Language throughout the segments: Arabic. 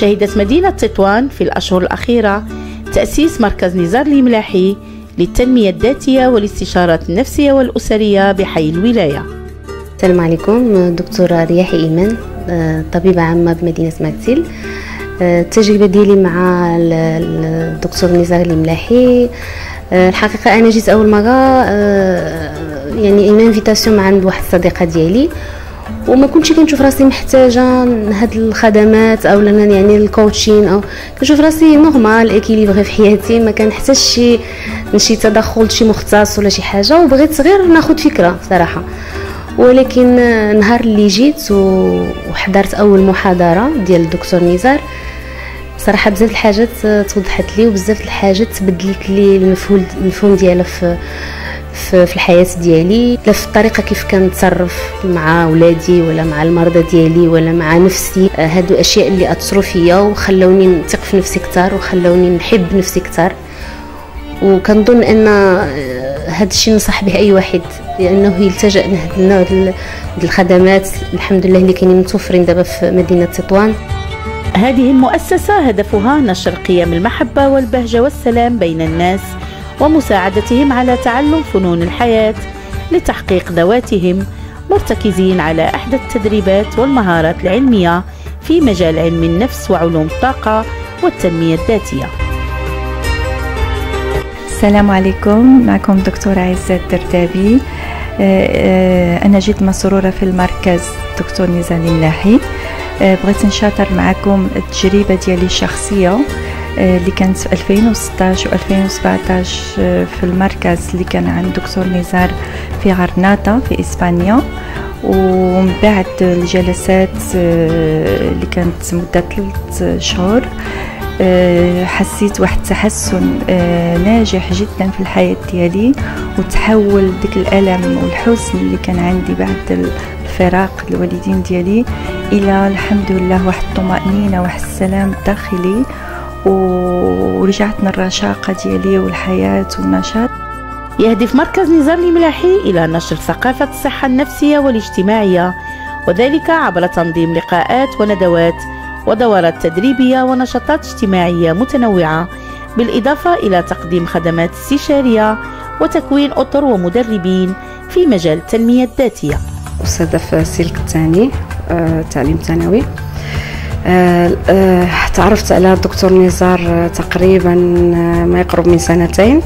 شهدت مدينة تطوان في الأشهر الأخيرة تأسيس مركز نزار الإملاحي للتنمية الذاتية والاستشارات النفسية والأسرية بحي الولاية. السلام عليكم دكتورة رياحي إيمان طبيبة عامة بمدينة مارتيل. التجربة ديالي مع الدكتور نزار الإملاحي الحقيقة أنا جيت أول مرة يعني en invitation مع عند واحد الصديقة ديالي. وما كنتش كنشوف راسي محتاجة هاد الخدمات أولا يعني ال coaching أو كنشوف راسي normale équilibrée في حياتي ما كنحتاجش شي شي تدخل شي مختص ولا شي حاجة وبغيت غير ناخد فكرة صراحة. ولكن نهار اللي جيت وحضرت أول محاضرة ديال الدكتور نزار صراحة بزاف الحاجات توضحت لي وبزاف الحاجات تبدلت لي المفهوم المفهوم ديالها في في الحياة ديالي لا في الطريقة كيف كنتصرف مع ولادي ولا مع المرضى ديالي ولا مع نفسي. آه، هادو أشياء اللي أثروا فيا وخلوني نثق في نفسي أكثر وخلوني نحب نفسي أكثر وكنظن أن هذا آه، الشيء ننصح به أي واحد لأنه يلتجأ ديال الخدمات. الحمد لله اللي كاينين متوفرين دابا في مدينة تطوان هذه المؤسسة هدفها نشر قيم المحبة والبهجة والسلام بين الناس. ومساعدتهم على تعلم فنون الحياة لتحقيق ذواتهم مرتكزين على أحدى التدريبات والمهارات العلمية في مجال علم النفس وعلوم الطاقة والتنمية الذاتية. السلام عليكم. معكم دكتورة عزة الدردابي. آه، آه، أنا جيت مسرورة في المركز دكتور نزال الملاحي آه، بغيت نشاطر معكم التجربة ديالي الشخصية. اللي كانت في 2016 و 2017 آه، في المركز اللي كان عند دكتور نزار في غرناطة في إسبانيا. ومن بعد الجلسات آه، اللي كانت مدة ثلاث شهور حسيت واحد التحسن ناجح جدا في الحياة ديالي. وتحول ديك الألم والحزن اللي كان عندي بعد الفراق الوالدين ديالي إلى الحمد لله واحد الطمأنينة واحد السلام الداخلي ورجعت الرشاقة ديالي والحياة والنشاط. يهدف مركز نزار الملاحي إلى نشر ثقافة الصحة النفسية والاجتماعية وذلك عبر تنظيم لقاءات وندوات ودورات تدريبية ونشاطات اجتماعية متنوعة بالإضافة إلى تقديم خدمات استشارية وتكوين أطر ومدربين في مجال التنمية الذاتية. أستاذة في السلك الثاني تعليم ثانوي. آه، آه، تعرفت على الدكتور نزار آه، تقريبا ما يقرب من سنتين.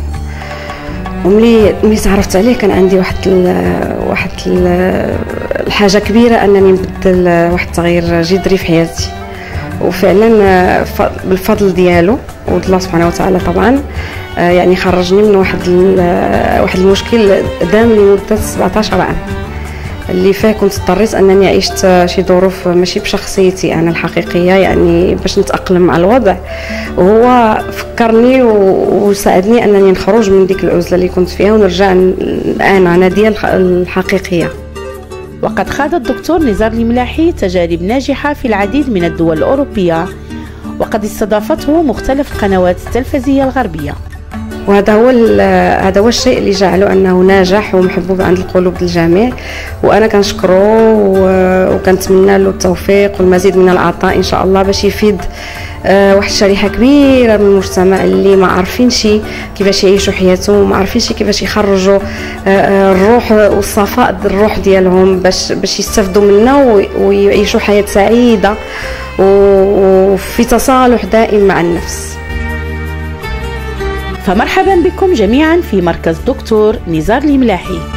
وملي ملي تعرفت عليه كان عندي واحد ال واحد ال الحاجة كبيرة أنني نبدل واحد التغيير جذري في حياتي. وفعلا بالفضل ديالو والله سبحانه وتعالى طبعا يعني خرجني من واحد واحد المشكل دام لمدة 17 عام اللي فيه كنت اضطريت أنني عشت شي ظروف ماشي بشخصيتي أنا الحقيقية يعني باش نتأقلم مع الوضع. وهو فكرني وساعدني أنني نخرج من ديك العزلة اللي كنت فيها ونرجع أنا ديال الحقيقية. وقد خاض الدكتور نزار الملاحي تجارب ناجحة في العديد من الدول الأوروبية وقد استضافته مختلف القنوات التلفزية الغربية. وهذا هو هذا هو الشيء اللي جعله أنه ناجح ومحبوب عند القلوب الجميع وأنا كنشكره وكنتمنى له التوفيق والمزيد من العطاء إن شاء الله باش يفيد آه، واحد الشريحة كبيرة من المجتمع اللي ما عارفينش كيفاش يعيشوا حياتهم وما عارفينش كيفاش يخرجوا آه، آه، الروح والصفاء الروح ديالهم باش باش يستافدوا منه ويعيشوا حياة سعيدة وفي تصالح دائم مع النفس. فمرحبا بكم جميعا في مركز دكتور نزار الملاحي.